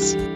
Records.